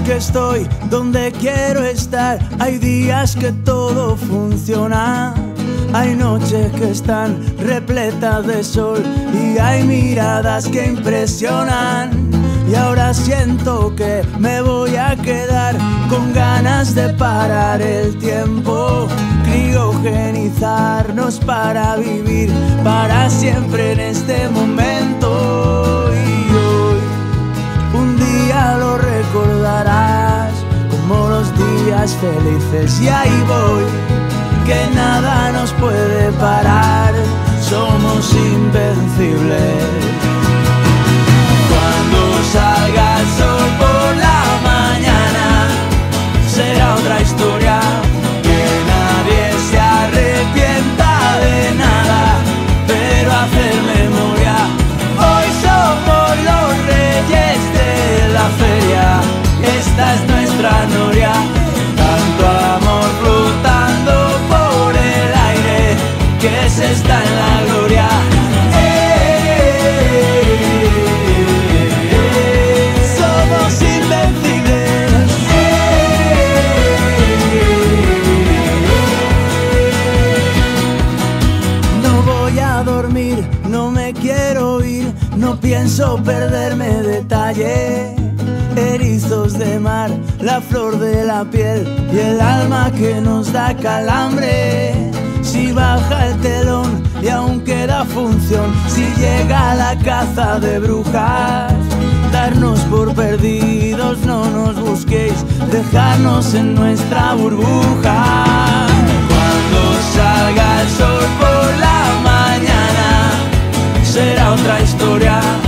que estoy donde quiero estar, hay días que todo funciona. Hay noches que están repletas de sol y hay miradas que impresionan. Y ahora siento que me voy a quedar con ganas de parar el tiempo, criogenizarnos para vivir para siempre en felices y ahí voy, que nada nos puede parar, somos invencibles. Cuando salga el sol por la mañana, será otra historia. Quiero ir, no pienso perderme detalle. Erizos de mar, la flor de la piel y el alma que nos da calambre. Si baja el telón y aún queda función, si llega la caza de brujas, darnos por perdidos, no nos busquéis, dejarnos en nuestra burbuja. Será otra historia.